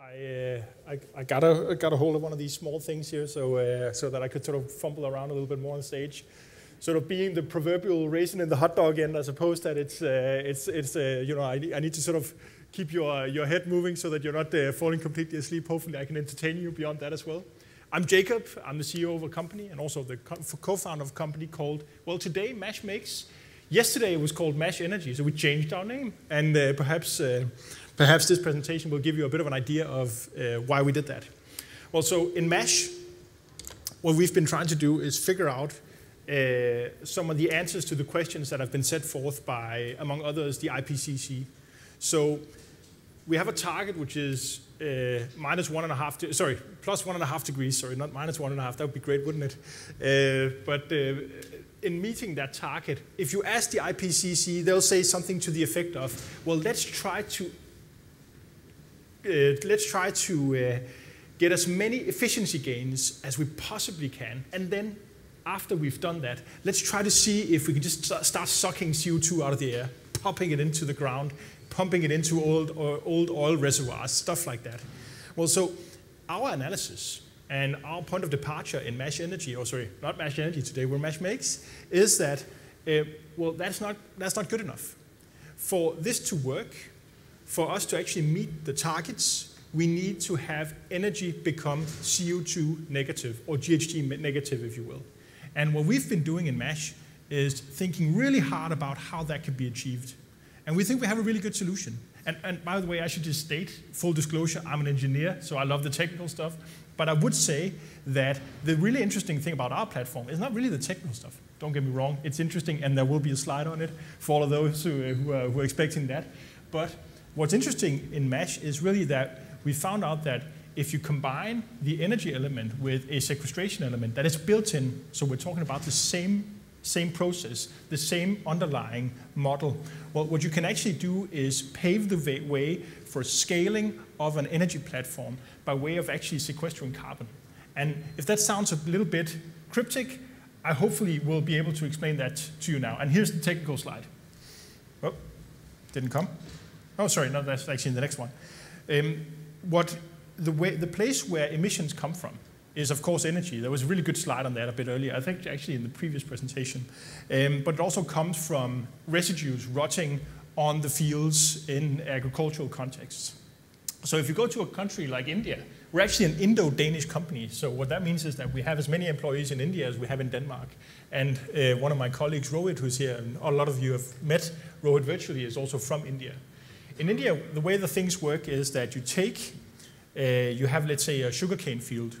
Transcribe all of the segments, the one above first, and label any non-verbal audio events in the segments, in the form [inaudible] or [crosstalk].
I, uh, I, I, got a, got a hold of one of these small things here so, uh, so that I could sort of fumble around a little bit more on stage. Sort of being the proverbial raisin in the hot dog end, I suppose that it's, uh, it's, it's uh, you know, I, I need to sort of keep your, your head moving so that you're not uh, falling completely asleep. Hopefully I can entertain you beyond that as well. I'm Jakob, I'm the CEO of a company and also the co-founder of a company called, well today Mash Makes. Yesterday it was called Mash Energy, so we changed our name and uh, perhaps Perhaps this presentation will give you a bit of an idea of uh, why we did that. Well, so in MASH, what we've been trying to do is figure out uh, some of the answers to the questions that have been set forth by, among others, the IPCC. So we have a target which is uh, minus one and a half, sorry, plus one and a half degrees, sorry, not minus one and a half, that would be great, wouldn't it? Uh, but uh, in meeting that target, if you ask the IPCC, they'll say something to the effect of, well, let's try to let's try to uh, get as many efficiency gains as we possibly can. And then after we've done that, let's try to see if we can just start sucking CO2 out of the air, popping it into the ground, pumping it into old, old oil reservoirs, stuff like that. Well, so our analysis and our point of departure in MASH Energy, or sorry, not MASH Energy today, where MASH makes, is that, uh, well, that's not, that's not good enough. For this to work, for us to actually meet the targets, we need to have energy become CO2 negative, or GHG negative, if you will. And what we've been doing in MASH is thinking really hard about how that can be achieved. And we think we have a really good solution. And, and, by the way, I should just state, full disclosure, I'm an engineer, so I love the technical stuff. But I would say that the really interesting thing about our platform is not really the technical stuff. Don't get me wrong, it's interesting, and there will be a slide on it for all of those who, who, are, who are expecting that. But What's interesting in Mash is really that we found out that if you combine the energy element with a sequestration element that is built in, so we're talking about the same, same process, the same underlying model, well, what you can actually do is pave the way for scaling of an energy platform by way of actually sequestering carbon. And if that sounds a little bit cryptic, I hopefully will be able to explain that to you now. And here's the technical slide. Oh, didn't come. Oh, sorry, no, that's actually in the next one. Um, what the, way, the place where emissions come from is, of course, energy. There was a really good slide on that a bit earlier, I think actually in the previous presentation. Um, but it also comes from residues rotting on the fields in agricultural contexts. So if you go to a country like India, we're actually an Indo-Danish company. So what that means is that we have as many employees in India as we have in Denmark. And uh, one of my colleagues, Rohit, who's here, and a lot of you have met Rohit virtually, is also from India. In India, the way the things work is that you take, uh, you have, let's say, a sugarcane field.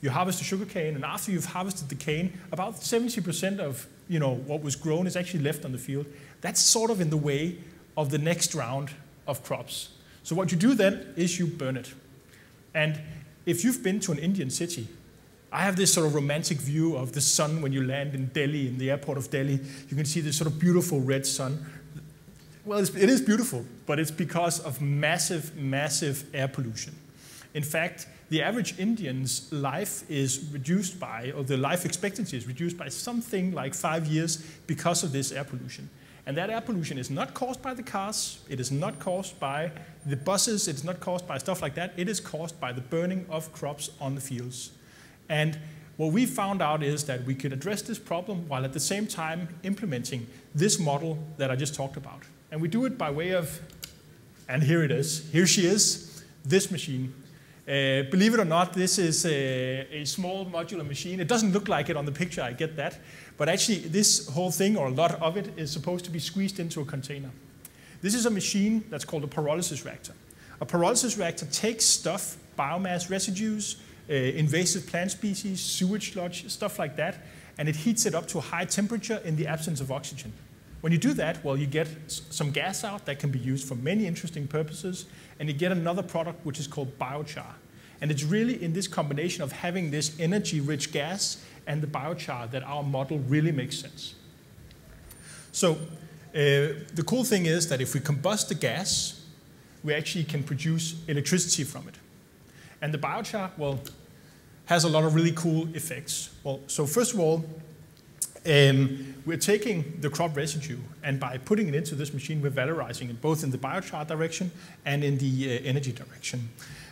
You harvest the sugarcane, and after you've harvested the cane, about 70% of you know, what was grown is actually left on the field. That's sort of in the way of the next round of crops. So what you do then is you burn it. And if you've been to an Indian city, I have this sort of romantic view of the sun when you land in Delhi, in the airport of Delhi. You can see this sort of beautiful red sun well, it is beautiful, but it's because of massive, massive air pollution. In fact, the average Indian's life is reduced by, or the life expectancy is reduced by something like five years because of this air pollution. And that air pollution is not caused by the cars, it is not caused by the buses, it's not caused by stuff like that, it is caused by the burning of crops on the fields. And what we found out is that we could address this problem while at the same time implementing this model that I just talked about. And we do it by way of, and here it is. Here she is, this machine. Uh, believe it or not, this is a, a, small modular machine. It doesn't look like it on the picture, I get that. But actually, this whole thing, or a lot of it, is supposed to be squeezed into a container. This is a machine that's called a pyrolysis reactor. A pyrolysis reactor takes stuff, biomass residues, uh, invasive plant species, sewage sludge, stuff like that, and it heats it up to a high temperature in the absence of oxygen. When you do that, well, you get some gas out that can be used for many interesting purposes, and you get another product which is called biochar. And it's really in this combination of having this energy-rich gas and the biochar that our model really makes sense. So uh, the cool thing is that if we combust the gas, we actually can produce electricity from it. And the biochar, well, has a lot of really cool effects. Well, so first of all, um, we're taking the crop residue, and by putting it into this machine, we're valorizing it both in the biochar direction and in the uh, energy direction.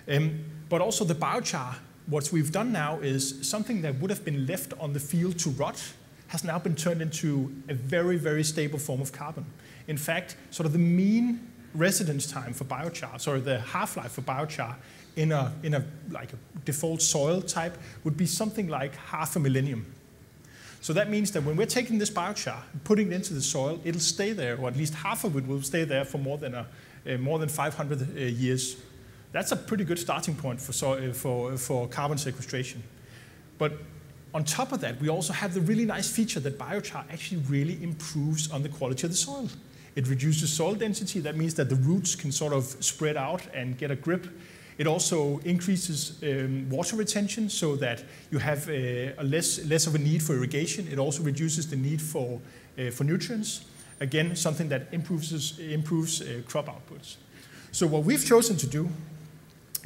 Um, but also the biochar, what we've done now is something that would have been left on the field to rot has now been turned into a very, very stable form of carbon. In fact, sort of the mean residence time for biochar, sorry, the half-life for biochar in a, in a, like a default soil type would be something like half a millennium. So that means that when we're taking this biochar and putting it into the soil, it'll stay there, or at least half of it will stay there for more than, a, uh, more than 500 uh, years. That's a pretty good starting point for, soil, for, for carbon sequestration. But on top of that, we also have the really nice feature that biochar actually really improves on the quality of the soil. It reduces soil density. That means that the roots can sort of spread out and get a grip. It also increases um, water retention so that you have a, a less, less of a need for irrigation. It also reduces the need for, uh, for nutrients. Again, something that improves, improves uh, crop outputs. So what we've chosen to do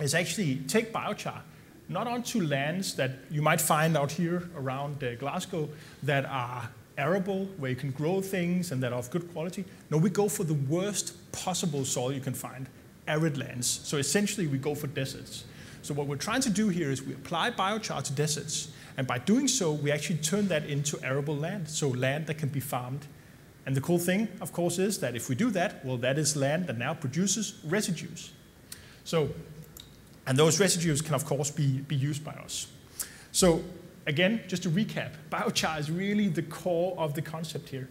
is actually take biochar, not onto lands that you might find out here around uh, Glasgow that are arable, where you can grow things and that are of good quality. No, we go for the worst possible soil you can find, arid lands. So essentially, we go for deserts. So what we're trying to do here is we apply biochar to deserts, and by doing so, we actually turn that into arable land, so land that can be farmed. And the cool thing, of course, is that if we do that, well, that is land that now produces residues. So, and those residues can, of course, be, be used by us. So again, just to recap, biochar is really the core of the concept here.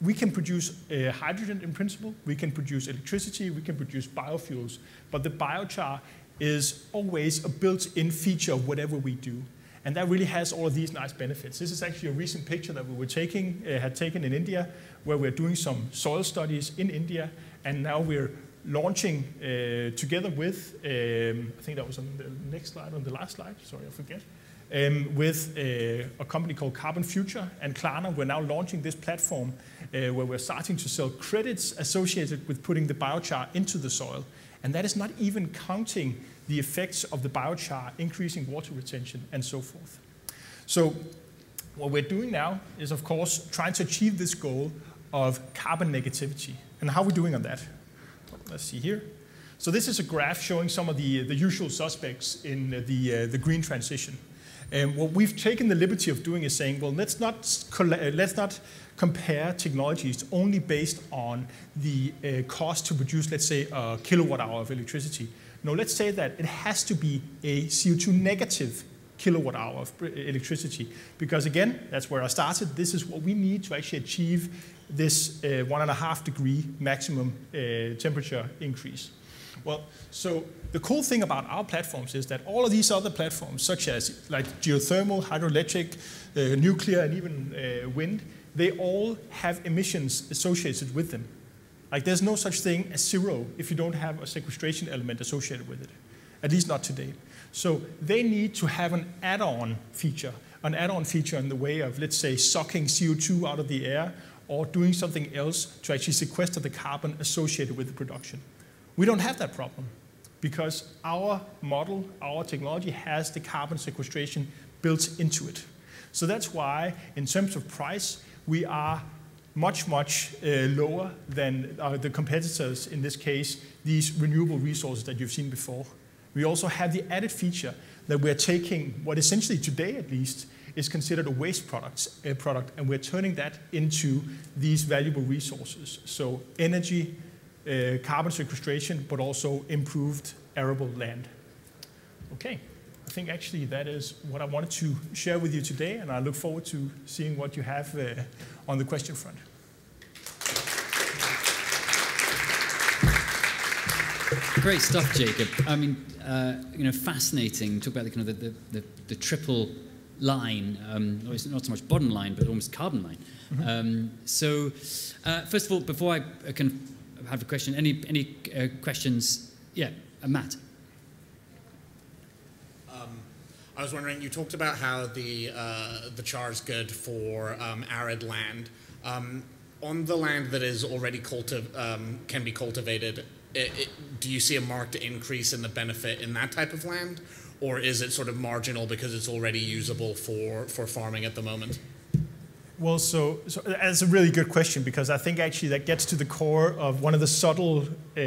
We can produce uh, hydrogen in principle, we can produce electricity, we can produce biofuels, but the biochar is always a built-in feature of whatever we do. And that really has all of these nice benefits. This is actually a recent picture that we were taking, uh, had taken in India, where we're doing some soil studies in India, and now we're launching uh, together with, um, I think that was on the next slide, on the last slide, sorry, I forget, um, with uh, a company called Carbon Future and Klarna. We're now launching this platform uh, where we're starting to sell credits associated with putting the biochar into the soil. And that is not even counting the effects of the biochar increasing water retention and so forth. So what we're doing now is, of course, trying to achieve this goal of carbon negativity. And how are we doing on that? Let's see here. So this is a graph showing some of the, the usual suspects in the, uh, the green transition. And what we've taken the liberty of doing is saying, well, let's not, let's not compare technologies only based on the uh, cost to produce, let's say, a kilowatt hour of electricity. No, let's say that it has to be a CO2 negative kilowatt hour of electricity. Because again, that's where I started. This is what we need to actually achieve this uh, one and a half degree maximum uh, temperature increase. Well, so the cool thing about our platforms is that all of these other platforms, such as like geothermal, hydroelectric, uh, nuclear, and even uh, wind, they all have emissions associated with them. Like there's no such thing as zero if you don't have a sequestration element associated with it, at least not today. So they need to have an add-on feature, an add-on feature in the way of, let's say, sucking CO2 out of the air or doing something else to actually sequester the carbon associated with the production. We don't have that problem because our model, our technology has the carbon sequestration built into it. So that's why, in terms of price, we are much, much uh, lower than uh, the competitors, in this case, these renewable resources that you've seen before. We also have the added feature that we're taking what essentially today at least is considered a waste product, a product and we're turning that into these valuable resources. So energy, uh, carbon sequestration, but also improved arable land. Okay, I think actually that is what I wanted to share with you today, and I look forward to seeing what you have uh, on the question front. Great stuff, Jakob. I mean, uh, you know, fascinating. Talk about the kind of the, the, the, the triple line, um, not so much bottom line, but almost carbon line. Mm -hmm. um, so, uh, first of all, before I can have a question. Any, any uh, questions? Yeah, uh, Matt. Um, I was wondering, you talked about how the, uh, the char is good for um, arid land. Um, on the land that is already cultiv- um, can be cultivated, it, it, do you see a marked increase in the benefit in that type of land? Or is it sort of marginal because it's already usable for, for farming at the moment? Well, so, so that's a really good question because I think actually that gets to the core of one of the subtle, uh,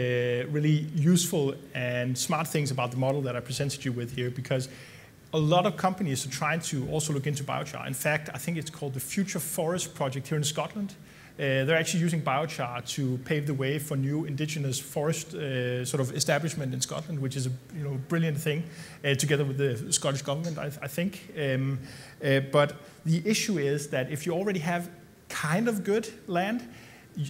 really useful and smart things about the model that I presented you with here because a lot of companies are trying to also look into biochar. In fact, I think it's called the Future Forest Project here in Scotland. Uh, they're actually using biochar to pave the way for new indigenous forest uh, sort of establishment in Scotland, which is a you know brilliant thing, uh, together with the Scottish government, I, I think. Um, uh, but the issue is that if you already have kind of good land,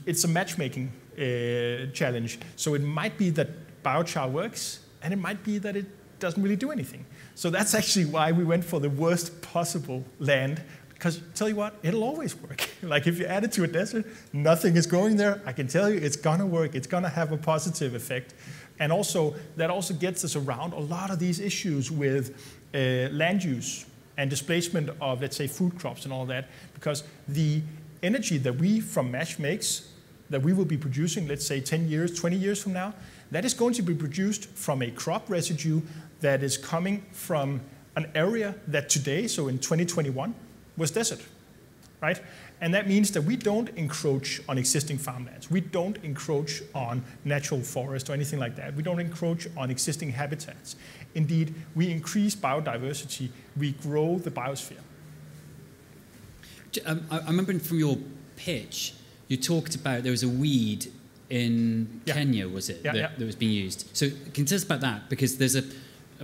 it's a matchmaking uh, challenge. So it might be that biochar works, and it might be that it doesn't really do anything. So that's actually why we went for the worst possible land. Because tell you what, it'll always work. [laughs] like if you add it to a desert, nothing is growing there. I can tell you, it's gonna work. It's gonna have a positive effect. And also, that also gets us around a lot of these issues with uh, land use and displacement of, let's say, food crops and all that. Because the energy that we from MASH makes, that we will be producing, let's say, 10 years, 20 years from now, that is going to be produced from a crop residue that is coming from an area that today, so in 2021, was desert, right? And that means that we don't encroach on existing farmlands. We don't encroach on natural forest or anything like that. We don't encroach on existing habitats. Indeed, we increase biodiversity, we grow the biosphere. Um, I, I remember from your pitch, you talked about there was a weed in Yeah. Kenya, was it, Yeah, that, yeah. that was being used? So can you tell us about that? Because there's a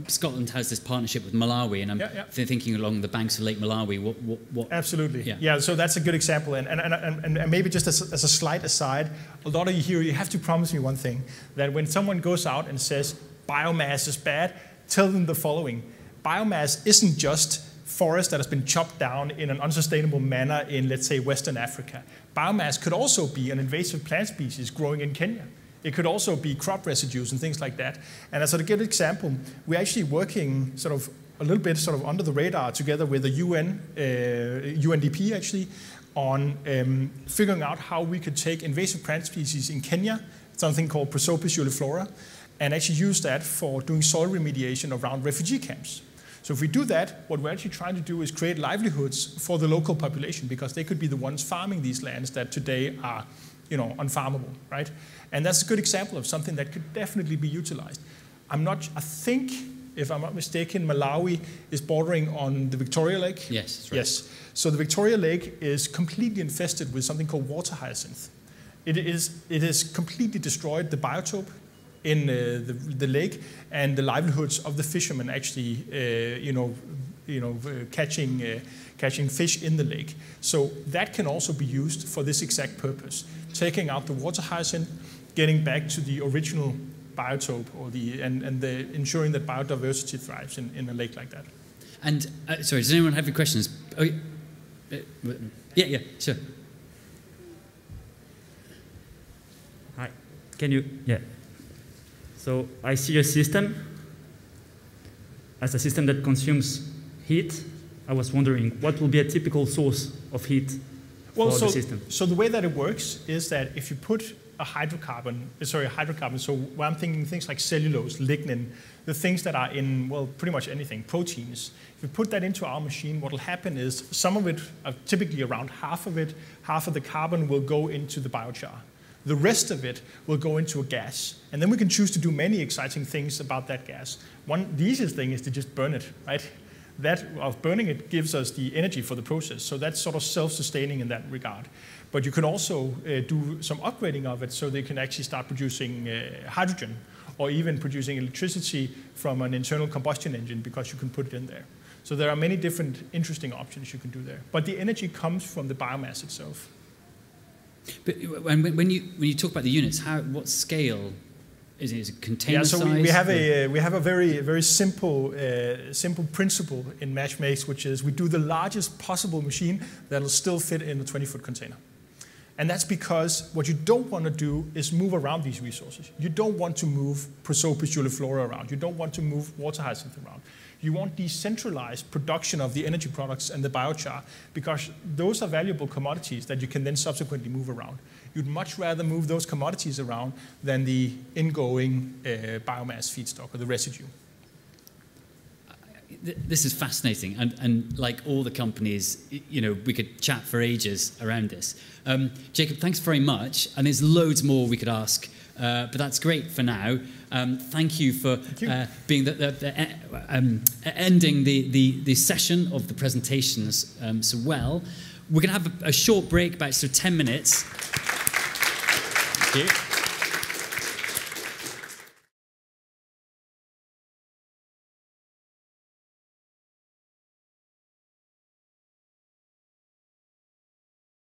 Scotland has this partnership with Malawi, and I'm Yeah, yeah. thinking along the banks of Lake Malawi. What, what, what? Absolutely. Yeah. Yeah. so that's a good example. And, and, and, and, and maybe just as, as a slight aside, a lot of you here, you have to promise me one thing that when someone goes out and says biomass is bad, tell them the following biomass isn't just forest that has been chopped down in an unsustainable manner in, let's say, Western Africa. Biomass could also be an invasive plant species growing in Kenya. It could also be crop residues and things like that. And as a good example, we're actually working sort of a little bit sort of under the radar together with the UN, uh, UNDP actually, on um, figuring out how we could take invasive plant species in Kenya, something called Prosopis juliflora, and actually use that for doing soil remediation around refugee camps. So if we do that, what we're actually trying to do is create livelihoods for the local population because they could be the ones farming these lands that today are, you know, unfarmable, right? And that's a good example of something that could definitely be utilized. I'm not, I think, if I'm not mistaken, Malawi is bordering on the Victoria Lake. Yes, that's right. Yes. So the Victoria Lake is completely infested with something called water hyacinth. It is, it has completely destroyed the biotope in uh, the, the lake and the livelihoods of the fishermen actually, uh, you know, you know, uh, catching, uh, catching fish in the lake. So that can also be used for this exact purpose, taking out the water hyacinth, getting back to the original biotope or the, and, and the, ensuring that biodiversity thrives in, in a lake like that. And uh, sorry, does anyone have any questions? Oh, yeah, yeah, yeah, sure. Hi. Can you? Yeah. So I see your system as a system that consumes heat. I was wondering what will be a typical source of heat Well, for so, the system. so the way that it works is that if you put a hydrocarbon, sorry, a hydrocarbon, so when I'm thinking things like cellulose, lignin, the things that are in, well, pretty much anything, proteins, if you put that into our machine, what will happen is some of it, uh, typically around half of it, half of the carbon will go into the biochar. The rest of it will go into a gas. And then we can choose to do many exciting things about that gas. One, the easiest thing is to just burn it, right? That of burning it gives us the energy for the process. So that's sort of self-sustaining in that regard. But you can also uh, do some upgrading of it so they can actually start producing uh, hydrogen or even producing electricity from an internal combustion engine because you can put it in there. So there are many different interesting options you can do there. But the energy comes from the biomass itself. But when, when you when you talk about the units, how what scale is it? Is it container Yeah, so we, size? we have a uh, we have a very very simple uh, simple principle in Mash Makes, which is we do the largest possible machine that'll still fit in a 20 foot container. And that's because what you don't want to do is move around these resources. You don't want to move Prosopis juliflora around. You don't want to move water hyacinth around. You want decentralized production of the energy products and the biochar because those are valuable commodities that you can then subsequently move around. You'd much rather move those commodities around than the ingoing uh, biomass feedstock or the residue. this is fascinating, and, and like all the companies, you know, we could chat for ages around this. Um, Jakob, thanks very much, and there's loads more we could ask, uh, but that's great for now. Um, thank you for you. Uh, being the, the, the uh, um, ending the, the, the session of the presentations um, so well. We're going to have a, a short break, about so 10 minutes. Thank you.